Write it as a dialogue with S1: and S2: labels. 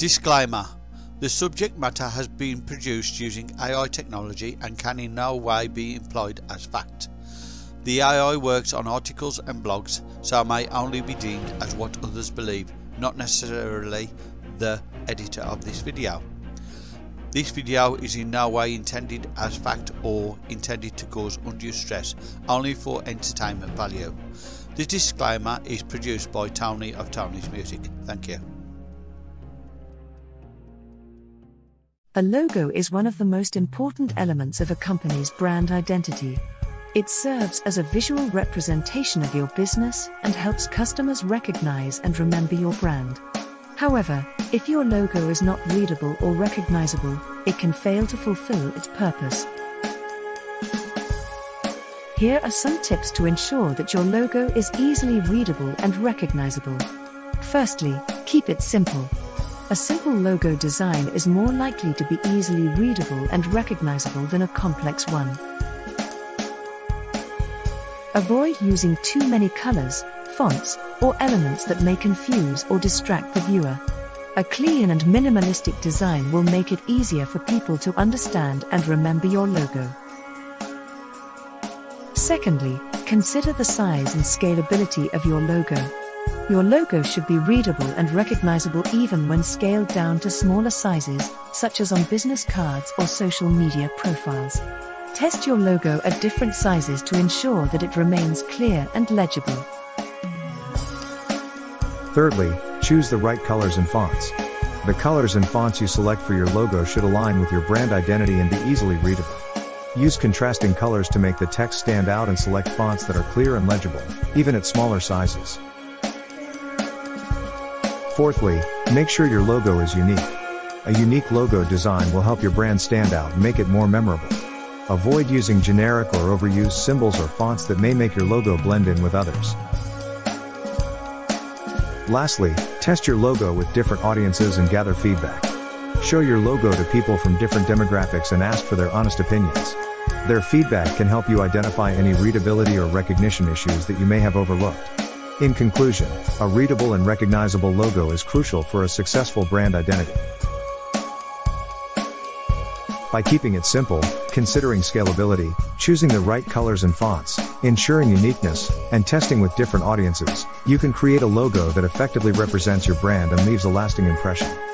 S1: Disclaimer The subject matter has been produced using AI technology and can in no way be employed as fact. The AI works on articles and blogs, so may only be deemed as what others believe, not necessarily the editor of this video. This video is in no way intended as fact or intended to cause undue stress, only for entertainment value. The disclaimer is produced by Tony of Tony's Music. Thank you.
S2: A logo is one of the most important elements of a company's brand identity. It serves as a visual representation of your business and helps customers recognize and remember your brand. However, if your logo is not readable or recognizable, it can fail to fulfill its purpose. Here are some tips to ensure that your logo is easily readable and recognizable. Firstly, keep it simple. A simple logo design is more likely to be easily readable and recognizable than a complex one. Avoid using too many colors, fonts, or elements that may confuse or distract the viewer. A clean and minimalistic design will make it easier for people to understand and remember your logo. Secondly, consider the size and scalability of your logo. Your logo should be readable and recognizable even when scaled down to smaller sizes, such as on business cards or social media profiles. Test your logo at different sizes to ensure that it remains clear and legible.
S3: Thirdly, choose the right colors and fonts. The colors and fonts you select for your logo should align with your brand identity and be easily readable. Use contrasting colors to make the text stand out and select fonts that are clear and legible, even at smaller sizes. Fourthly, make sure your logo is unique. A unique logo design will help your brand stand out and make it more memorable. Avoid using generic or overused symbols or fonts that may make your logo blend in with others. Lastly, test your logo with different audiences and gather feedback. Show your logo to people from different demographics and ask for their honest opinions. Their feedback can help you identify any readability or recognition issues that you may have overlooked. In conclusion, a readable and recognizable logo is crucial for a successful brand identity. By keeping it simple, considering scalability, choosing the right colors and fonts, ensuring uniqueness, and testing with different audiences, you can create a logo that effectively represents your brand and leaves a lasting impression.